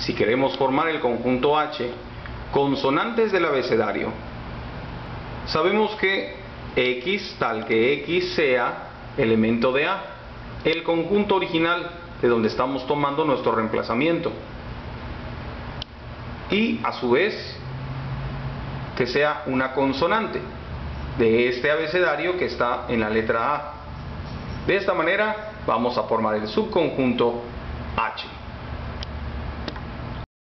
si queremos formar el conjunto H, consonantes del abecedario, sabemos que X tal que X sea elemento de A, el conjunto original de donde estamos tomando nuestro reemplazamiento. Y a su vez, que sea una consonante de este abecedario que está en la letra A. De esta manera vamos a formar el subconjunto H.